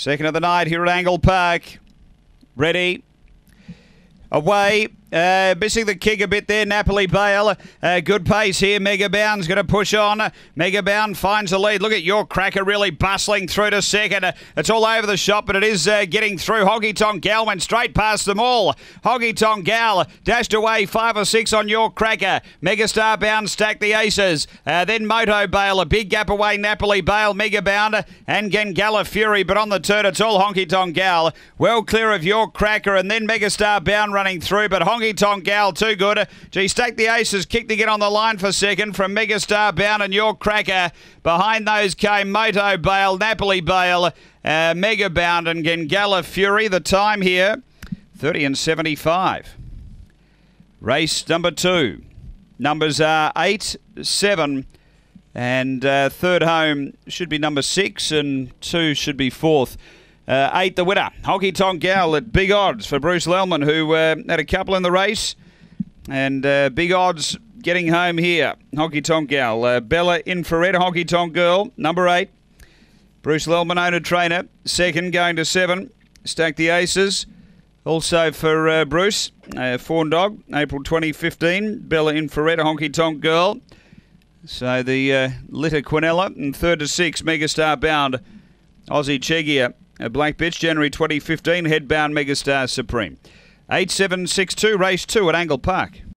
Second of the night here at Angle Park. Ready. Away. Uh, missing the kick a bit there, Napoli Bale. Uh, good pace here. Mega Bound's going to push on. Mega Bound finds the lead. Look at your cracker really bustling through to second. Uh, it's all over the shop, but it is uh, getting through. Honky Tonk Gal went straight past them all. Honky Tonk Gal dashed away five or six on your cracker. Megastar Bound stacked the aces. Uh, then Moto Bale, a big gap away. Napoli Bale, Mega Bound, and Gengala Fury. But on the turn, it's all Honky Tonk Gal. Well clear of your cracker, and then Megastar Bound running through, but Honky Honky Tonk Gal, too good. Gee, Stack the Aces, kick to get on the line for second from Megastar Bound and Your Cracker. Behind those came Moto Bale, Napoli Bale, uh, Mega Bound and Gengala Fury. The time here, 30 and 75. Race number two. Numbers are 8, 7, and uh, third home should be number 6, and 2 should be fourth. Uh, eight, the winner, Honky Tonk Gal at big odds for Bruce Lellman, who uh, had a couple in the race. And uh, big odds getting home here. Honky Tonk Gal. Uh, Bella Infrared, Honky Tonk Girl, number eight. Bruce Lellman, owner trainer. Second, going to seven. Stack the aces. Also for uh, Bruce, uh, Fawn Dog, April 2015. Bella Infrared, Honky Tonk Girl. So the uh, Litter Quinella. And third to six, Megastar Bound, Aussie Chegia. Black Bitch, January 2015, headbound Megastar Supreme. 8762, race two at Angle Park.